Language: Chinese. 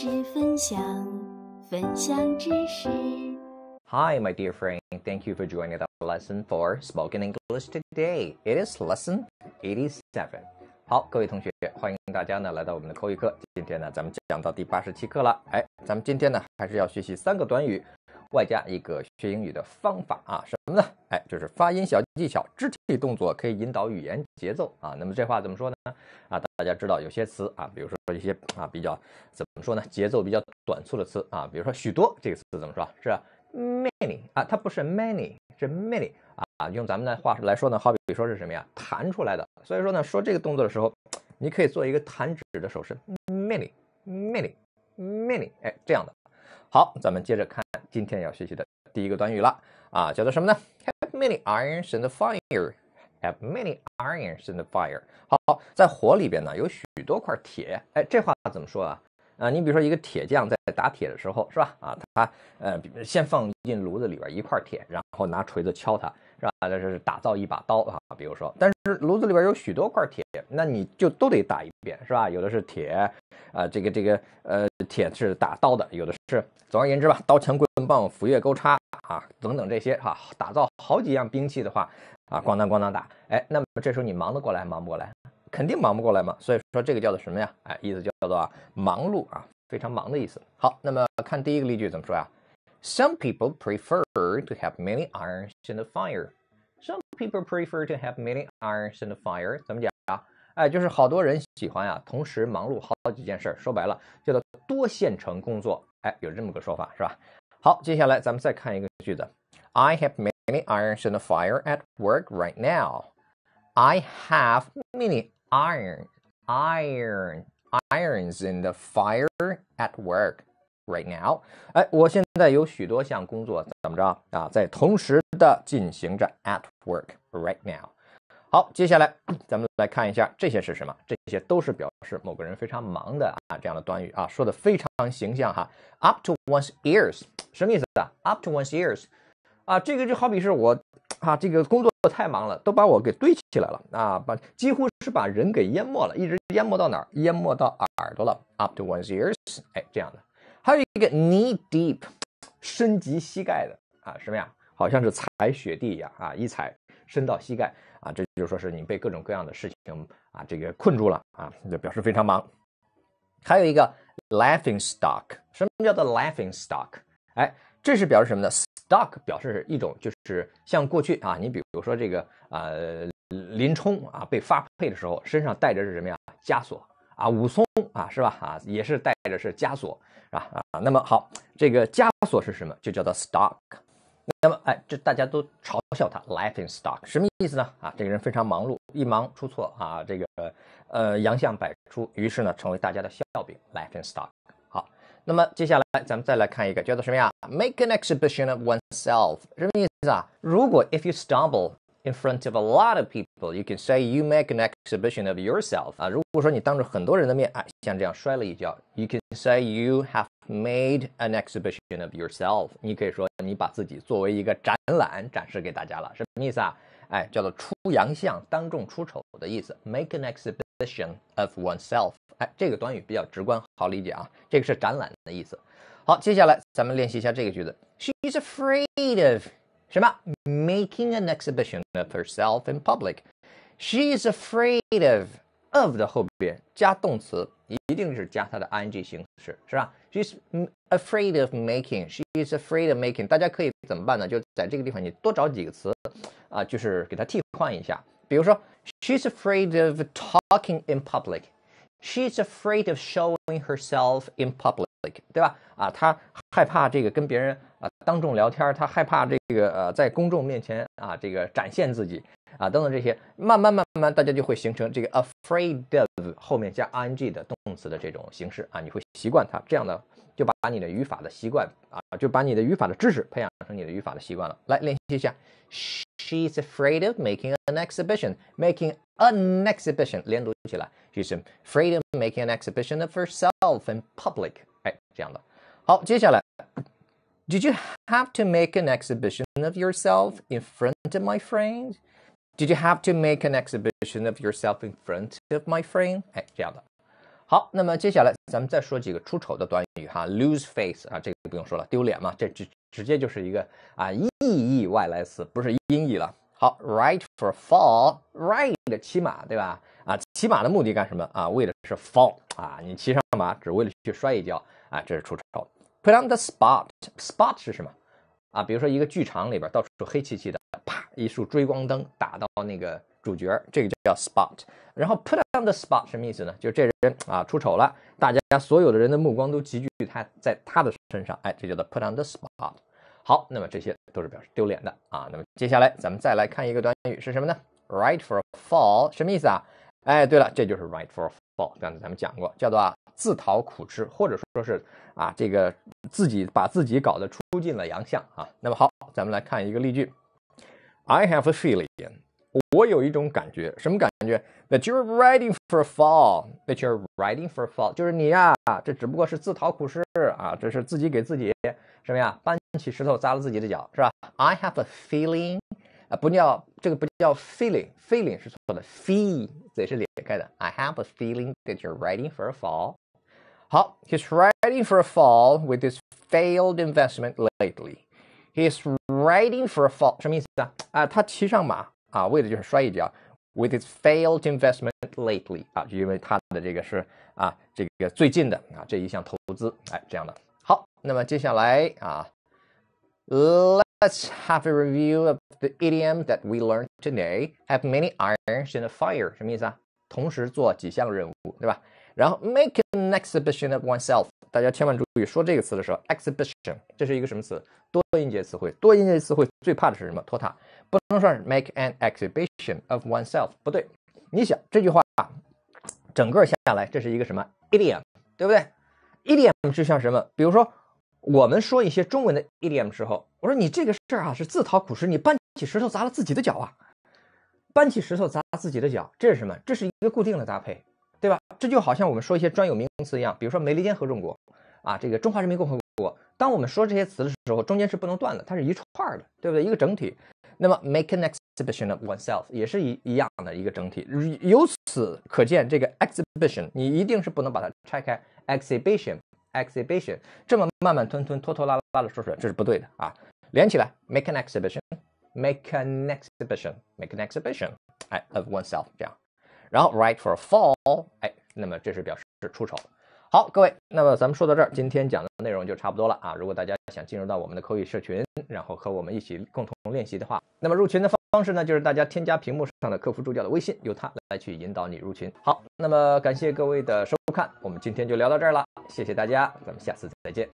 识分享，分享知识。Hi, my dear friend. Thank you for joining the lesson for spoken English today. It is lesson eighty-seven. 好，各位同学，欢迎大家呢来到我们的口语课。今天呢，咱们讲到第八十七课了。哎，咱们今天呢还是要学习三个短语，外加一个学英语的方法啊，什么呢？哎，就是发音小技巧，肢体动作可以引导语言节奏啊。那么这话怎么说呢？啊，大家知道有些词啊，比如说一些啊比较怎么说呢，节奏比较短促的词啊，比如说许多这个词怎么说？是 many 啊，它不是 many，是 many 啊。用咱们的话来说呢，好比说是什么呀？弹出来的。所以说呢，说这个动作的时候，你可以做一个弹指的手势，many，many，many，哎，这样的。好，咱们接着看今天要学习的第一个短语了啊，叫做什么呢？Have many irons in the fire. Have many irons in the fire. 好，在火里边呢有许多块铁。哎，这话怎么说啊？啊，你比如说一个铁匠在打铁的时候，是吧？啊，他呃先放进炉子里边一块铁，然后拿锤子敲它，是吧？这是打造一把刀啊，比如说，但是炉子里边有许多块铁，那你就都得打一遍，是吧？有的是铁，啊，这个这个呃铁是打刀的，有的是，总而言之吧，刀枪棍棒斧钺钩叉啊等等这些哈，打造好几样兵器的话啊，咣当咣当打，哎，那么这时候你忙得过来忙不过来？肯定忙不过来嘛，所以说这个叫做什么呀？哎，意思叫做忙碌啊，非常忙的意思。好，那么看第一个例句怎么说呀 ？Some people prefer to have many irons in the fire. Some people prefer to have many irons in the fire. 怎么讲啊？哎，就是好多人喜欢啊，同时忙碌好几件事。说白了叫做多线程工作。哎，有这么个说法是吧？好，接下来咱们再看一个句子。I have many irons in the fire at work right now. I have many iron, iron, irons in the fire at work Right now。哎，我现在有许多项工作怎么着啊，在同时的进行着 at work right now。好，接下来咱们来看一下这些是什么？这些都是表示某个人非常忙的啊这样的短语啊，说的非常形象哈。Up to one's ears，什么意思啊？Up to one's ears，啊，这个就好比是我啊，这个工作太忙了，都把我给堆起来了啊，把几乎是把人给淹没了，一直淹没到哪儿？淹没到耳朵了。Up to one's ears，哎，这样的。还有一个 knee deep，深及膝盖的啊，什么呀？好像是踩雪地一样啊，一踩深到膝盖啊，这就说是你被各种各样的事情啊这个困住了啊，就表示非常忙。还有一个 laughing stock，什么叫做 laughing stock？哎，这是表示什么呢？stock 表示一种就是像过去啊，你比如说这个呃林冲啊被发配的时候，身上带着是什么呀？枷锁啊，武松啊是吧？啊也是带着是枷锁是吧？啊，那么好，这个枷锁是什么？就叫做 stock。那么，哎，这大家都嘲笑他 laughing stock，什么意思呢？啊，这个人非常忙碌，一忙出错啊，这个呃洋相百出，于是呢成为大家的笑柄 laughing stock。好，那么接下来咱们再来看一个叫做什么呀？Make an exhibition of oneself，什么意思啊？如果 if you stumble in front of a lot of people, you can say you make an exhibition of yourself。啊，如果说你当着很多人的面，哎，像这样摔了一跤，you can say you have made an exhibition of yourself。你可以说你把自己作为一个展览展示给大家了，什么意思啊？哎，叫做出洋相、当众出丑的意思。Make an exhibition of oneself。哎，这个短语比较直观，好理解啊。这个是展览的意思。好，接下来咱们练习一下这个句子。She's afraid of 什么？Making an exhibition of herself in public. She's afraid of of 的后边加动词，一定是加它的 ing 形式，是吧？She's afraid of making. She's afraid of making. 大家可以怎么办呢？就在这个地方你多找几个词啊，就是给它替换一下。比如说，She's afraid of talking in public. She's afraid of showing herself in public. 对吧？啊，她 害怕这个跟别人啊当众聊天，他害怕这个呃在公众面前啊这个展现自己啊等等这些，慢慢慢慢大家就会形成这个 afraid of 后面加 ing 的动词的这种形式啊，你会习惯它，这样的就把你的语法的习惯啊，就把你的语法的知识培养成你的语法的习惯了。来练习一下，She's afraid of making an exhibition. Making an exhibition 连读起来，She's afraid of making an exhibition of herself in public. 哎，这样的。好，接下来，Did you have to make an exhibition of yourself in front of my friend? Did you have to make an exhibition of yourself in front of my friend? 哎，这样的。好，那么接下来咱们再说几个出丑的短语哈，lose face 啊，这个不用说了，丢脸嘛，这直直接就是一个啊意义外来词，不是音译了。好，ride for fall，ride 骑马对吧？啊，骑马的目的干什么啊？为的是 fall 啊，你骑上马只为了去摔一跤啊，这是出丑。Put on the spot，spot 是什么啊？比如说一个剧场里边到处黑漆漆的，啪，一束追光灯打到那个主角，这个就叫 spot。然后 put on the spot 什么意思呢？就是这人啊出丑了，大家所有的人的目光都集聚他在他的身上，哎，这叫做 put on the spot。好，那么这些都是表示丢脸的啊。那么接下来咱们再来看一个短语是什么呢？Right for fall 什么意思啊？哎，对了，这就是 right for a 报。刚才咱们讲过，叫做啊自讨苦吃，或者说是啊这个自己把自己搞得出尽了洋相啊。那么好，咱们来看一个例句：I have a feeling，我有一种感觉，什么感觉？That you're riding for a fall。That you're riding for a fall，就是你呀，这只不过是自讨苦吃啊，这是自己给自己什么呀？搬起石头砸了自己的脚，是吧？I have a feeling。啊，不叫这个不叫 feeling，feeling 是错的，fee 嘴是裂开的。I have a feeling that you're riding for a fall。好，He's riding for a fall with his failed investment lately. He's riding for a fall 什么意思啊？啊，他骑上马啊，为的就是摔一跤。With his failed investment lately 啊，就因为他的这个是啊，这个最近的啊这一项投资，哎，这样的。好，那么接下来啊。 Let's have a review of the idiom that we learned today. Have many irons in the fire，什么意思啊？同时做几项任务，对吧？然后 make an exhibition of oneself，大家千万注意说这个词的时候，exhibition 这是一个什么词？多音节词汇。多音节词汇最怕的是什么？拖沓，不能说 make an exhibition of oneself，不对。你想这句话整个下来，这是一个什么 idiom，对不对？idiom 就像什么？比如说。我们说一些中文的 idiom 的时候，我说你这个事儿啊是自讨苦吃，你搬起石头砸了自己的脚啊，搬起石头砸自己的脚，这是什么？这是一个固定的搭配，对吧？这就好像我们说一些专有名词一样，比如说美利坚合众国啊，这个中华人民共和国，当我们说这些词的时候，中间是不能断的，它是一串的，对不对？一个整体。那么 make an exhibition of oneself 也是一一样的一个整体。由此可见，这个 exhibition 你一定是不能把它拆开，exhibition。Exhibition 这么慢慢吞吞拖拖拉拉的说出来，这是不对的啊！连起来，make an exhibition，make an exhibition，make an exhibition，哎，of oneself 这样，然后 right for fall，哎，那么这是表示出丑。好，各位，那么咱们说到这儿，今天讲的内容就差不多了啊！如果大家想进入到我们的口语社群，然后和我们一起共同练习的话，那么入群的方方式呢，就是大家添加屏幕上的客服助教的微信，由他来去引导你入群。好，那么感谢各位的收看，我们今天就聊到这儿了，谢谢大家，咱们下次再见。